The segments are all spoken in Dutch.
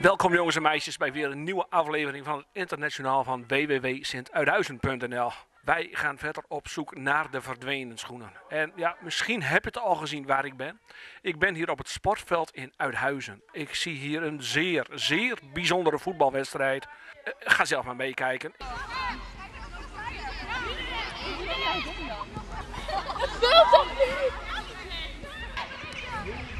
Welkom jongens en meisjes bij weer een nieuwe aflevering van het internationaal van www.sintuithuizen.nl. Wij gaan verder op zoek naar de verdwenen schoenen. En ja, misschien heb je het al gezien waar ik ben. Ik ben hier op het sportveld in Uithuizen. Ik zie hier een zeer, zeer bijzondere voetbalwedstrijd. Eh, ga zelf maar meekijken.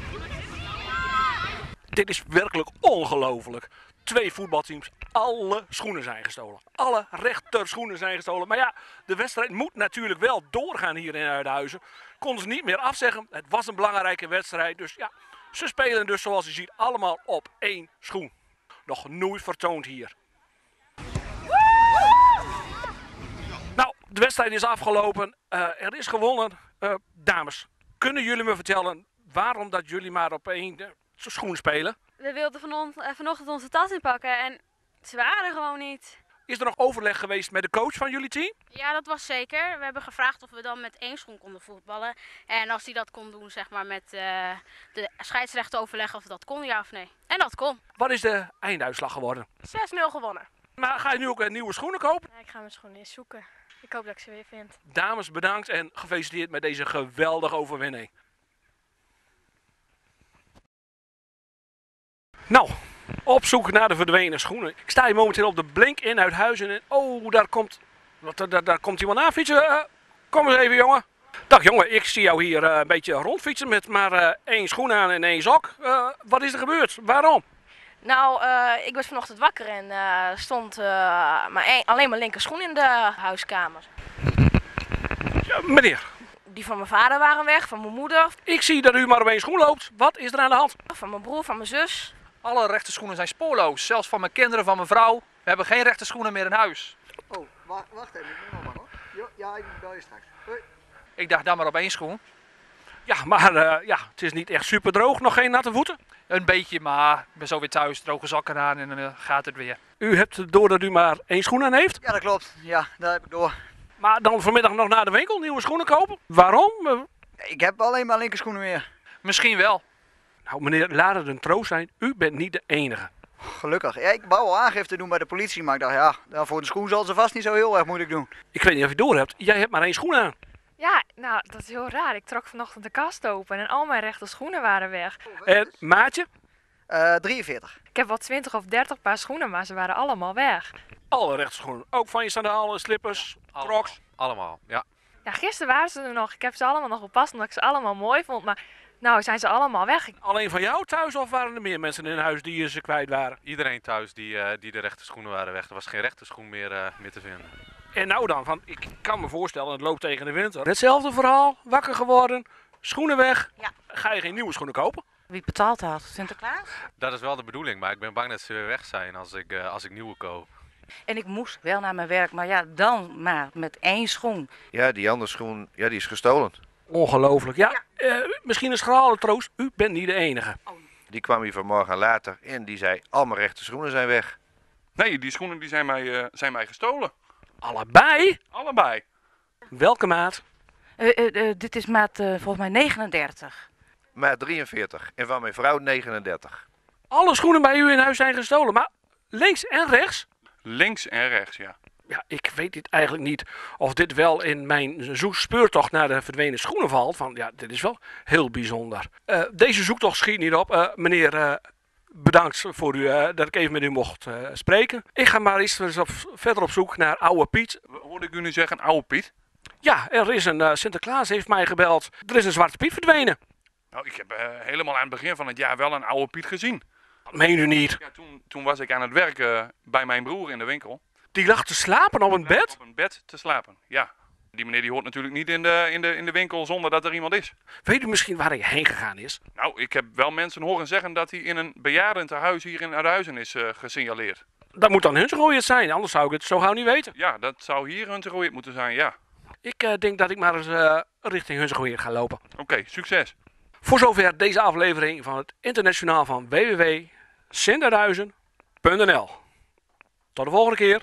Dit is werkelijk ongelooflijk. Twee voetbalteams, alle schoenen zijn gestolen. Alle rechter schoenen zijn gestolen. Maar ja, de wedstrijd moet natuurlijk wel doorgaan hier in Uithuizen. Konden ze niet meer afzeggen. Het was een belangrijke wedstrijd. Dus ja, ze spelen dus zoals je ziet allemaal op één schoen. Nog nooit vertoond hier. Nou, de wedstrijd is afgelopen. Eh, er is gewonnen. Eh, dames, kunnen jullie me vertellen waarom dat jullie maar op één eh, schoen spelen? We wilden van eh, vanochtend onze tas inpakken en ze waren er gewoon niet. Is er nog overleg geweest met de coach van jullie team? Ja, dat was zeker. We hebben gevraagd of we dan met één schoen konden voetballen. En als hij dat kon doen, zeg maar met eh, de scheidsrechter overleggen of dat kon, ja of nee. En dat kon. 6-0 Wat is de einduitslag geworden? gewonnen. Maar ga je nu ook eh, nieuwe schoenen kopen? Ja, ik ga mijn schoenen eens zoeken. Ik hoop dat ik ze weer vind. Dames, bedankt en gefeliciteerd met deze geweldige overwinning. Nou, op zoek naar de verdwenen schoenen. Ik sta hier momenteel op de Blink in Uithuizen en oh, daar komt, wat, daar, daar, daar komt iemand aan fietsen. Eh, kom eens even, jongen. Dag jongen, ik zie jou hier eh, een beetje rondfietsen met maar eh, één schoen aan en één sok. Eh, wat is er gebeurd? Waarom? Nou, ik was vanochtend wakker en stond maar één- alleen mijn linker schoen in de huiskamer. Ja, meneer, Die van mijn vader waren weg, van mijn moeder, ik zie dat u maar op één schoen loopt. Wat is er aan de hand? van mijn broer, van mijn zus. Alle rechte schoenen zijn spoorloos. Zelfs van mijn kinderen, van mijn vrouw. We hebben geen rechte schoenen meer in huis. Oh, wacht, wacht even, ik ben nog hoor. Ja, ik bel je straks. Hoi. Ik dacht dan maar op één schoen. Ja, maar eh, ja, het is niet echt super droog. Nog geen natte voeten. Een beetje, maar ik ben zo weer thuis. Droge zakken aan en dan eh, gaat het weer. U hebt door dat u maar één schoen aan heeft. Ja, dat klopt. Ja, daar heb ik door. Maar dan vanmiddag nog naar de winkel nieuwe schoenen kopen. Waarom? Eh, Ik heb alleen maar linkerschoenen meer. Misschien wel. Nou, meneer, laat het een troost zijn. U bent niet de enige. Gelukkig. Ja, ik wou al aangifte doen bij de politie, maar ik dacht, ja, nou, voor de schoen zal ze vast niet zo heel erg moeilijk doen. Ik weet niet of je door hebt. Jij hebt maar één schoen aan. Ja, nou, dat is heel raar. Ik trok vanochtend de kast open en al mijn rechte schoenen waren weg. En maatje? Eh 43. Ik heb wel 20 of 30 paar schoenen, maar ze waren allemaal weg. Alle rechtschoenen. Ook van je sandalen, slippers, crocs. Allemaal, ja. Ja, gisteren waren ze er nog. Ik heb ze allemaal nog bepast omdat ik ze allemaal mooi vond. Maar nou zijn ze allemaal weg. Alleen van jou thuis of waren er meer mensen in huis die ze kwijt waren? Iedereen thuis die, eh, die de rechte schoenen waren weg. Er was geen rechte schoen meer, eh, meer te vinden. En nou dan, van, ik kan me voorstellen, het loopt tegen de winter. Hetzelfde verhaal, wakker geworden, schoenen weg. Ja. Ga je geen nieuwe schoenen kopen? Wie betaalt dat? Sinterklaas? Dat is wel de bedoeling, maar ik ben bang dat ze weer weg zijn als ik, eh, als ik nieuwe koop. En ik moest wel naar mijn werk, maar ja, dan maar met één schoen. Ja, die andere schoen, ja, die is gestolen. Ongelooflijk. Ja, eh, misschien een schrale troost. U bent niet de enige. Die kwam hier vanmorgen later en die zei, al mijn rechte schoenen zijn weg. Nee, die schoenen die zijn, mij, eh, zijn mij gestolen. Allebei? Allebei. Welke maat? Eh, dit is maat eh, volgens mij 39. Maar 43 en van mijn vrouw 39. Alle schoenen bij u in huis zijn gestolen, maar links en rechts? Links en rechts, ja. Ja, ik weet dit eigenlijk niet of dit wel in mijn zoek- speurtocht naar de verdwenen schoenen valt. Van ja, dit is wel heel bijzonder. Eh, deze zoektocht schiet niet op. Eh, meneer, eh, bedankt voor u dat ik even met u mocht spreken. Ik ga maar eens verder op zoek naar oude Piet. Hoorde ik u nu zeggen, oude Piet? Ja, er is een Sinterklaas heeft mij gebeld. Er is een zwarte Piet verdwenen. Nou, ik heb helemaal aan het begin van het jaar wel een oude Piet gezien. Dat meen u niet. Ja, toen, toen was ik aan het werk eh, bij mijn broer in de winkel. Die lag te slapen op een bed? Op een bed te slapen, ja. Die meneer die hoort natuurlijk niet in de, in, de, in de winkel zonder dat er iemand is. Weet u misschien waar hij heen gegaan is? Nou, ik heb wel mensen horen zeggen dat hij in een bejaardentehuis hier in Uithuizen is eh, gesignaleerd. Dat moet dan Hunsegooierd zijn, anders zou ik het zo gauw niet weten. Ja, dat zou hier hun gegooid moeten zijn, ja. Ik eh, denk dat ik maar eens eh, richting Hunsegooierd ga lopen. Oké, succes. Voor zover deze aflevering van het internationaal van www.sinterhuizen.nl. Tot de volgende keer.